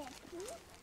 Cookie.